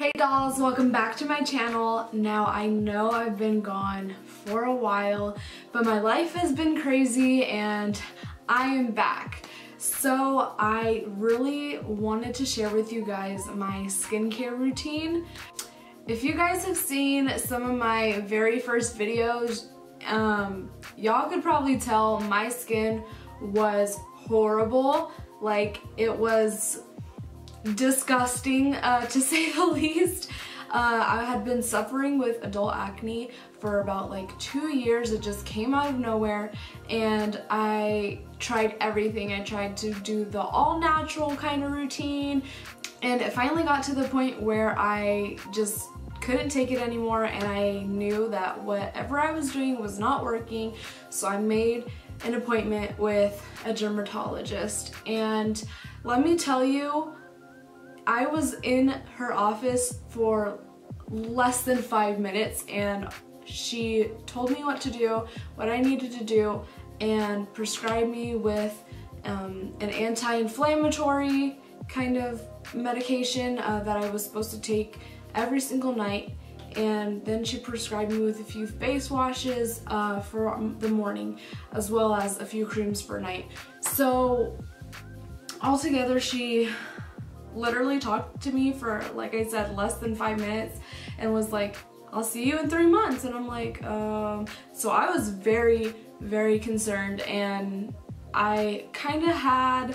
Hey dolls, welcome back to my channel. Now I know I've been gone for a while, but my life has been crazy and I am back. So I really wanted to share with you guys my skincare routine. If you guys have seen some of my very first videos, um, y'all could probably tell my skin was horrible. Like it was disgusting uh, to say the least. Uh, I had been suffering with adult acne for about like two years. It just came out of nowhere and I tried everything. I tried to do the all natural kind of routine and it finally got to the point where I just couldn't take it anymore and I knew that whatever I was doing was not working so I made an appointment with a dermatologist and let me tell you I was in her office for less than five minutes and she told me what to do, what I needed to do, and prescribed me with um, an anti-inflammatory kind of medication uh, that I was supposed to take every single night and then she prescribed me with a few face washes uh, for the morning as well as a few creams for night. So altogether she literally talked to me for, like I said, less than five minutes and was like, I'll see you in three months. And I'm like, um, so I was very, very concerned and I kind of had,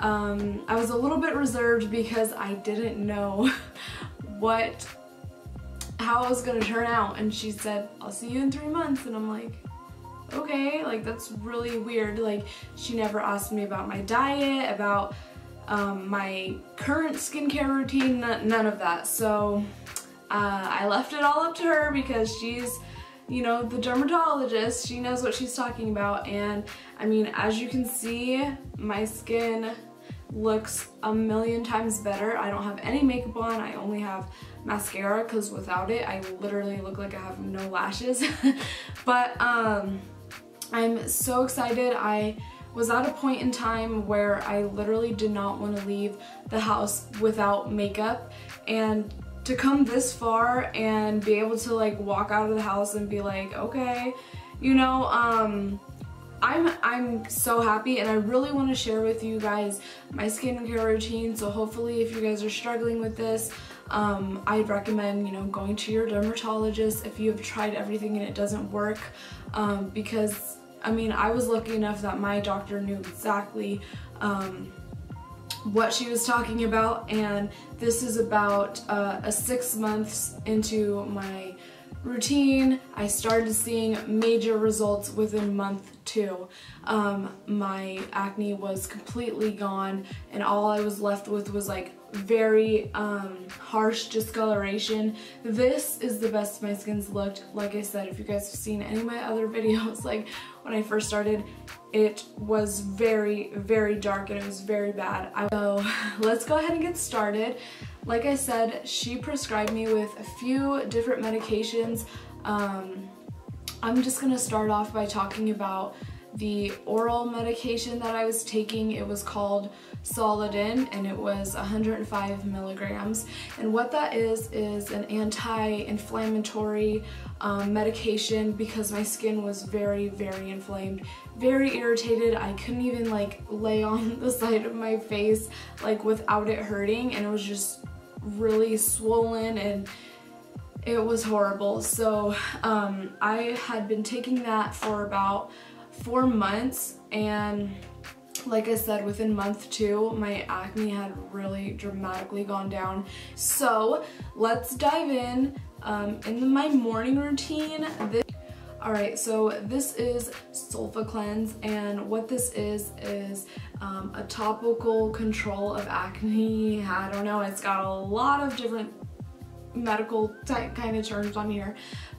um, I was a little bit reserved because I didn't know what, how it was gonna turn out. And she said, I'll see you in three months. And I'm like, okay, like that's really weird. Like she never asked me about my diet, about um, my current skincare routine, none of that. So uh, I left it all up to her because she's, you know, the dermatologist. She knows what she's talking about. And I mean, as you can see, my skin looks a million times better. I don't have any makeup on. I only have mascara because without it, I literally look like I have no lashes. but um, I'm so excited. I was at a point in time where I literally did not want to leave the house without makeup. And to come this far and be able to like walk out of the house and be like okay you know um I'm I'm so happy and I really want to share with you guys my skincare routine. So hopefully if you guys are struggling with this um, I'd recommend you know going to your dermatologist if you have tried everything and it doesn't work um, because I mean, I was lucky enough that my doctor knew exactly um, what she was talking about and this is about uh, a six months into my routine. I started seeing major results within month two. Um, my acne was completely gone and all I was left with was like very um, harsh discoloration. This is the best my skin's looked. Like I said, if you guys have seen any of my other videos, like when I first started, it was very, very dark and it was very bad. So let's go ahead and get started. Like I said, she prescribed me with a few different medications. Um, I'm just gonna start off by talking about the oral medication that I was taking. It was called Solodyn and it was 105 milligrams. And what that is, is an anti-inflammatory um, medication because my skin was very, very inflamed, very irritated. I couldn't even like lay on the side of my face like without it hurting and it was just really swollen and it was horrible. So um, I had been taking that for about four months and like I said, within month two, my acne had really dramatically gone down. So let's dive in. Um, in my morning routine, this Alright, so this is Sulfa Cleanse and what this is is um, a topical control of acne. I don't know, it's got a lot of different medical kind of terms on here,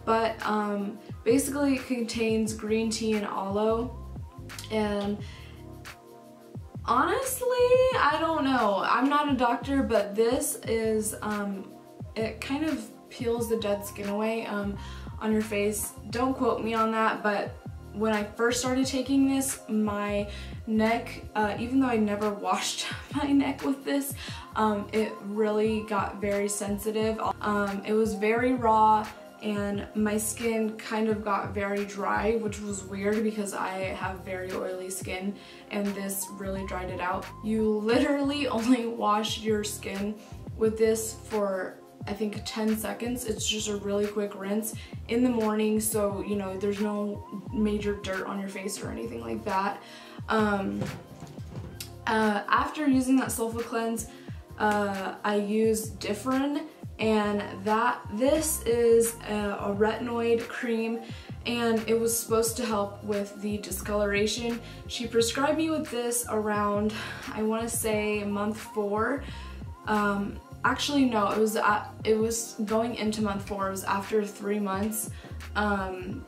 but um, basically it contains green tea and aloe. And honestly I don't know. I'm not a doctor but this is um, it kind of peels the dead skin away um, on your face. Don't quote me on that but when I first started taking this, my neck, uh, even though I never washed my neck with this, um, it really got very sensitive. Um, it was very raw and my skin kind of got very dry which was weird because I have very oily skin and this really dried it out. You literally only wash your skin with this for I think 10 seconds. It's just a really quick rinse in the morning so you know there's no major dirt on your face or anything like that. Um, uh, after using that Sulfa Cleanse, uh, I use Differin and that this is a, a retinoid cream and it was supposed to help with the discoloration. She prescribed me with this around, I want to say month four. Um, actually no, it was at, it was going into month four. It was after three months um,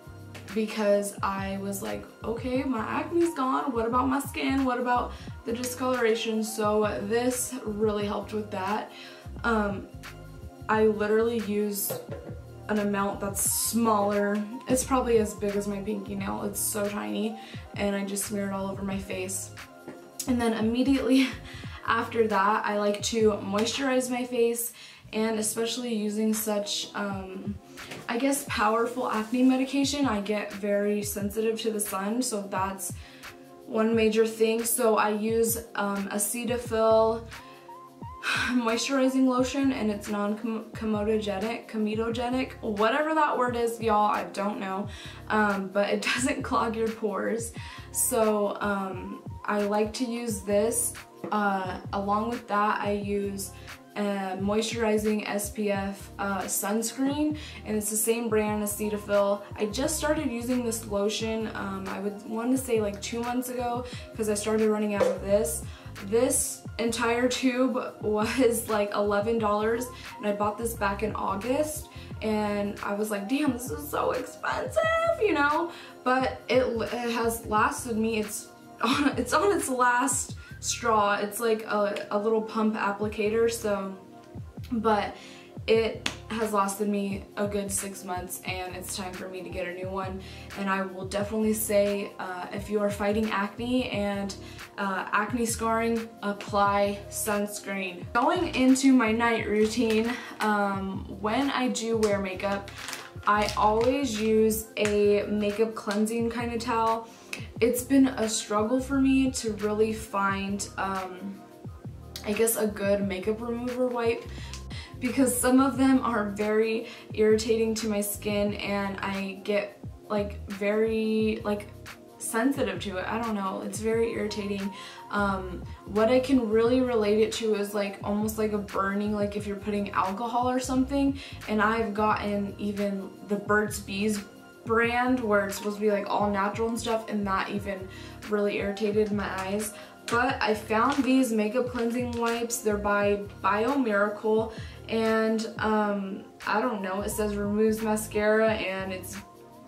because I was like, okay, my acne's gone. What about my skin? What about the discoloration? So this really helped with that. Um, I literally use an amount that's smaller. It's probably as big as my pinky nail. It's so tiny. And I just smear it all over my face. And then immediately after that, I like to moisturize my face and especially using such, um, I guess, powerful acne medication, I get very sensitive to the sun. So that's one major thing. So I use um, Cetaphil moisturizing lotion and it's non-comedogenic, comedogenic, whatever that word is, y'all, I don't know. Um, but it doesn't clog your pores. So um, I like to use this. Uh, along with that, I use a moisturizing SPF uh, sunscreen and it's the same brand as Cetaphil. I just started using this lotion, um, I would want to say like two months ago because I started running out of this. This entire tube was like $11 and I bought this back in August and I was like, damn, this is so expensive, you know? But it, it has lasted me, it's on, it's on its last straw. It's like a, a little pump applicator, so, but it has lasted me a good six months and it's time for me to get a new one. And I will definitely say uh, if you are fighting acne and uh, acne scarring apply sunscreen. Going into my night routine um, when I do wear makeup I always use a makeup cleansing kind of towel. It's been a struggle for me to really find um, I guess a good makeup remover wipe because some of them are very irritating to my skin and I get like very like sensitive to it. I don't know. It's very irritating. Um, what I can really relate it to is like almost like a burning, like if you're putting alcohol or something. And I've gotten even the Burt's Bees brand where it's supposed to be like all natural and stuff and that even really irritated my eyes. But I found these makeup cleansing wipes. They're by Bio Miracle and um, I don't know, it says removes mascara and it's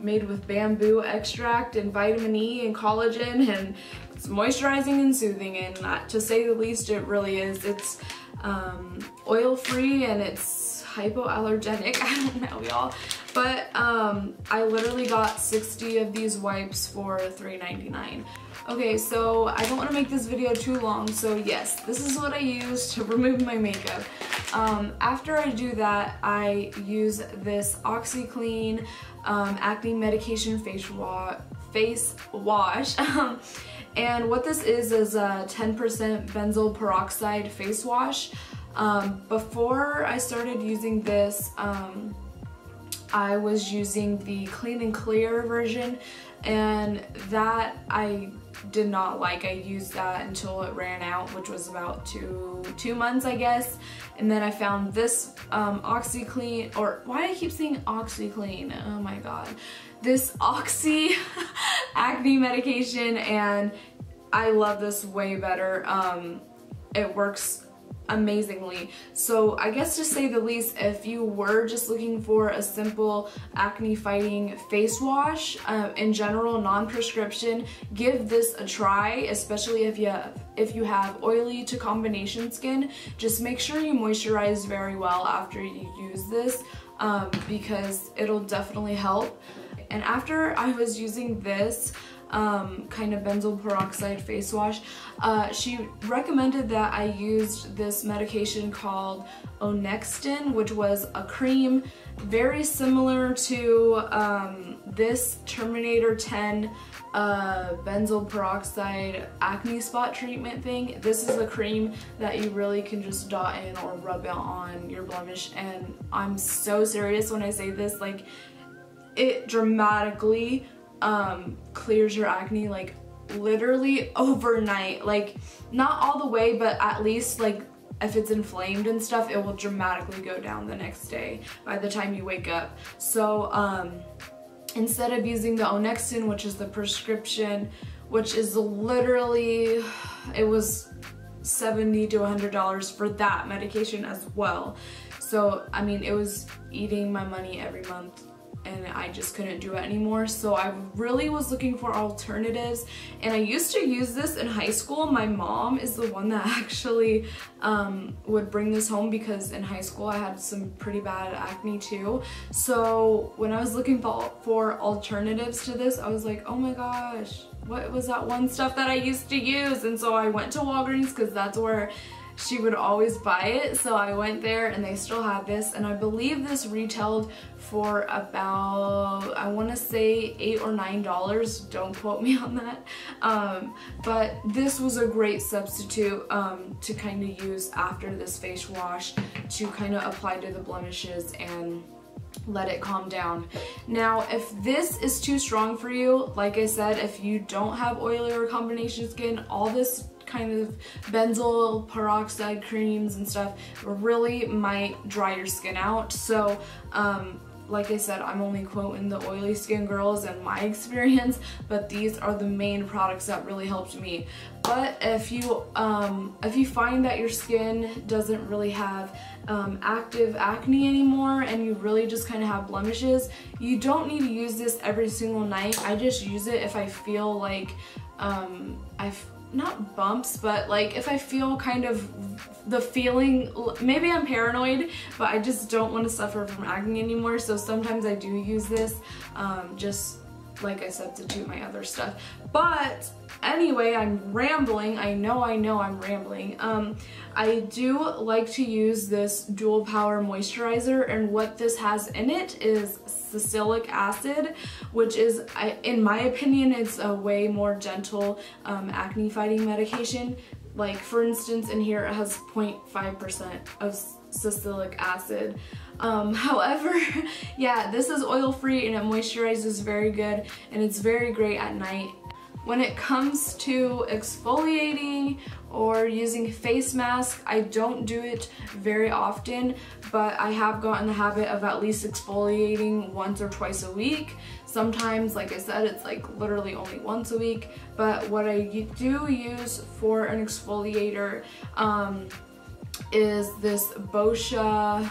made with bamboo extract and vitamin E and collagen and it's moisturizing and soothing and not, to say the least it really is. It's um, oil free and it's hypoallergenic, I don't know y'all. But um, I literally got 60 of these wipes for $3.99. Okay, so I don't want to make this video too long, so yes, this is what I use to remove my makeup. Um, after I do that, I use this OxiClean um, acne medication face, wa face wash. and what this is is a 10% benzoyl peroxide face wash. Um, before I started using this, um, I was using the Clean and Clear version and that I did not like. I used that until it ran out, which was about two, two months, I guess. And then I found this um, OxiClean, or why do I keep saying OxiClean? Oh my God. This Oxy acne medication, and I love this way better. Um, it works amazingly. So I guess to say the least, if you were just looking for a simple acne fighting face wash, uh, in general, non-prescription, give this a try, especially if you have, if you have oily to combination skin. Just make sure you moisturize very well after you use this um, because it'll definitely help And after I was using this, um, kind of benzoyl peroxide face wash. Uh, she recommended that I used this medication called Onexton, which was a cream very similar to um, this Terminator 10 uh, benzoyl peroxide acne spot treatment thing. This is a cream that you really can just dot in or rub it on your blemish and I'm so serious when I say this like it dramatically um, clears your acne like literally overnight. Like not all the way but at least like if it's inflamed and stuff it will dramatically go down the next day by the time you wake up. So um, instead of using the Onexin, which is the prescription which is literally it was 70 to 100 dollars for that medication as well. So I mean it was eating my money every month and I just couldn't do it anymore. So I really was looking for alternatives and I used to use this in high school. My mom is the one that actually um, would bring this home because in high school I had some pretty bad acne too. So when I was looking for, for alternatives to this, I was like, oh my gosh, what was that one stuff that I used to use? And so I went to Walgreens because that's where she would always buy it. So I went there and they still had this. And I believe this retailed for about I want to say eight or nine dollars. Don't quote me on that. Um, but this was a great substitute um, to kind of use after this face wash to kind of apply to the blemishes and let it calm down. Now, if this is too strong for you, like I said, if you don't have oily or combination skin, all this kind of benzoyl peroxide creams and stuff really might dry your skin out. So um, like I said, I'm only quoting the oily skin girls and my experience, but these are the main products that really helped me. But if you um, if you find that your skin doesn't really have um, active acne anymore and you really just kind of have blemishes, you don't need to use this every single night. I just use it if I feel like um, I've not bumps, but like if I feel kind of the feeling, maybe I'm paranoid, but I just don't want to suffer from acne anymore. So sometimes I do use this um, just like I substitute my other stuff. But anyway, I'm rambling. I know, I know I'm rambling. Um, I do like to use this Dual Power Moisturizer and what this has in it is salicylic acid, which is, in my opinion, it's a way more gentle um, acne fighting medication. Like for instance, in here it has 0.5% of salicylic acid. Um, however, yeah, this is oil free and it moisturizes very good and it's very great at night when it comes to exfoliating or using face mask, I don't do it very often, but I have gotten the habit of at least exfoliating once or twice a week. Sometimes, like I said, it's like literally only once a week, but what I do use for an exfoliator um, is this Boscia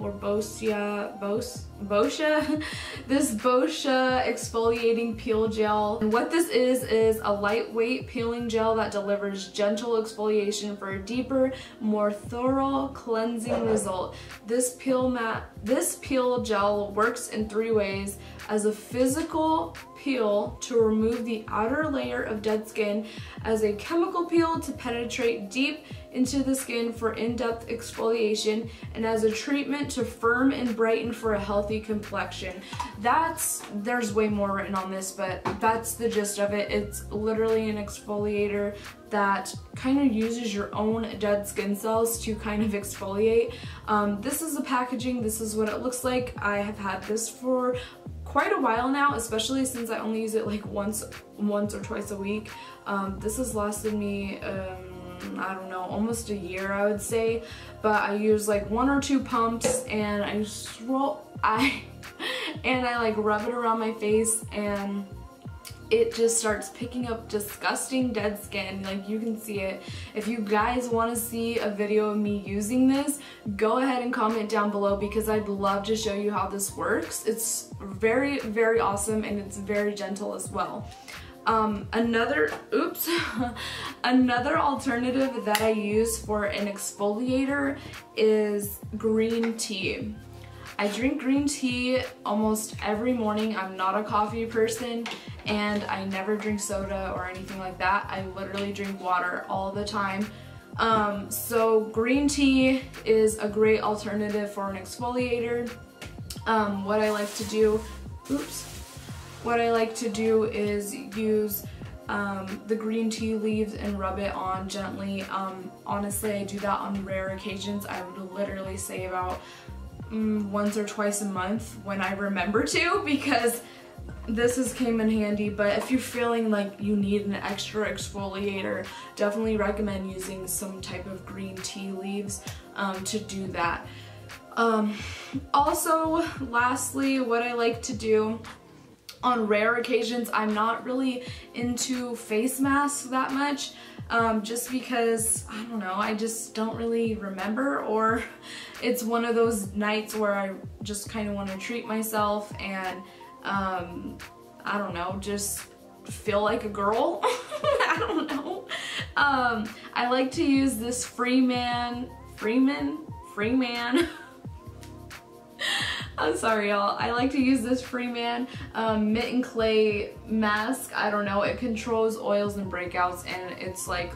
or Bosia, Bos, Boscia, this Boscia exfoliating peel gel. And what this is, is a lightweight peeling gel that delivers gentle exfoliation for a deeper, more thorough cleansing result. This peel mat, this peel gel works in three ways as a physical peel to remove the outer layer of dead skin, as a chemical peel to penetrate deep into the skin for in-depth exfoliation, and as a treatment to firm and brighten for a healthy complexion. That's, there's way more written on this, but that's the gist of it. It's literally an exfoliator that kind of uses your own dead skin cells to kind of exfoliate. Um, this is the packaging, this is what it looks like. I have had this for quite a while now, especially since I only use it like once, once or twice a week. Um, this has lasted me, um, I don't know, almost a year I would say, but I use like one or two pumps and I roll, I, and I like rub it around my face and it just starts picking up disgusting dead skin. Like you can see it. If you guys want to see a video of me using this go ahead and comment down below because I'd love to show you how this works. It's very very awesome and it's very gentle as well. Um, another, oops, another alternative that I use for an exfoliator is green tea. I drink green tea almost every morning. I'm not a coffee person and I never drink soda or anything like that. I literally drink water all the time. Um, so green tea is a great alternative for an exfoliator. Um, what I like to do, oops, what I like to do is use um, the green tea leaves and rub it on gently. Um, honestly, I do that on rare occasions. I would literally say about mm, once or twice a month when I remember to because this has came in handy but if you're feeling like you need an extra exfoliator definitely recommend using some type of green tea leaves um, to do that. Um, also lastly what I like to do on rare occasions, I'm not really into face masks that much um, just because, I don't know, I just don't really remember or it's one of those nights where I just kind of want to treat myself and, um, I don't know, just feel like a girl. I don't know. Um, I like to use this Freeman, Freeman, Freeman I'm sorry y'all. I like to use this Freeman um, Mint and Clay mask. I don't know. It controls oils and breakouts and it's like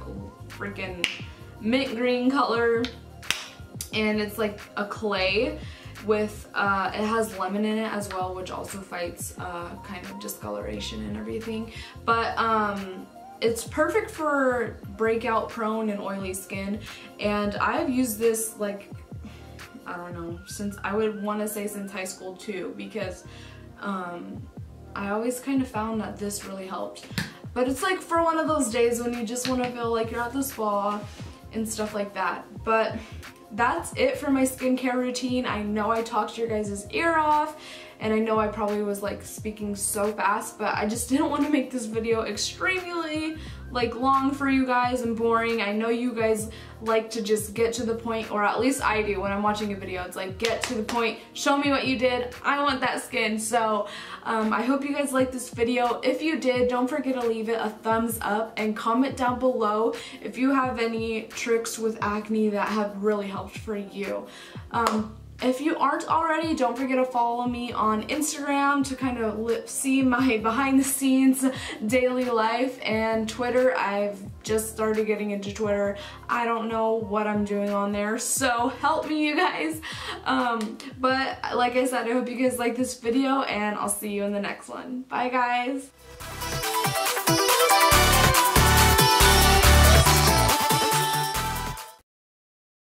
freaking mint green color and it's like a clay with, uh, it has lemon in it as well, which also fights uh, kind of discoloration and everything. But um, it's perfect for breakout prone and oily skin. And I've used this like I don't know, since I would want to say since high school too because um, I always kind of found that this really helped. But it's like for one of those days when you just want to feel like you're at the spa and stuff like that. But that's it for my skincare routine. I know I talked your guys' ear off and I know I probably was like speaking so fast, but I just didn't want to make this video extremely like long for you guys and boring. I know you guys like to just get to the point, or at least I do when I'm watching a video. It's like, get to the point, show me what you did. I want that skin. So um, I hope you guys liked this video. If you did, don't forget to leave it a thumbs up and comment down below if you have any tricks with acne that have really helped for you. Um, if you aren't already, don't forget to follow me on Instagram to kind of see my behind the scenes daily life and Twitter. I've just started getting into Twitter. I don't know what I'm doing on there, so help me you guys. Um, but like I said, I hope you guys like this video and I'll see you in the next one. Bye guys!